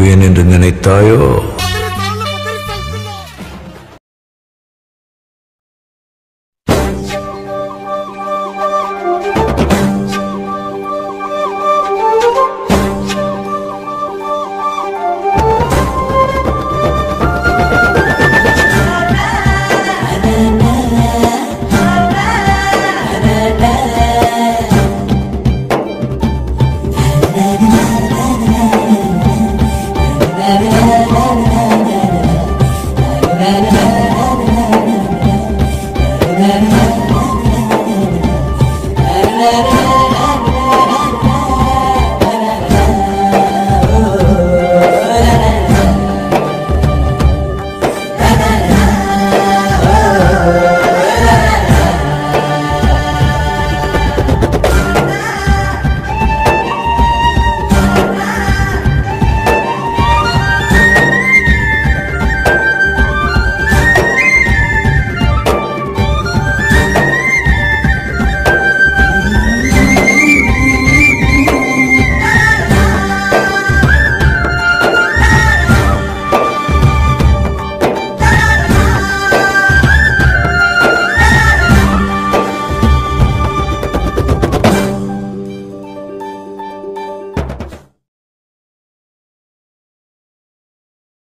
விடுவேன் என்று நினைத்தாயோ?